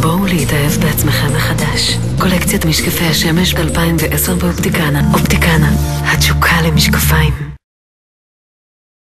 בואו להתאהב בעצמכם מחדש. קולקציית משקפי השמש ב-2010 באופטיקנה. אופטיקנה, התשוקה למשקפיים.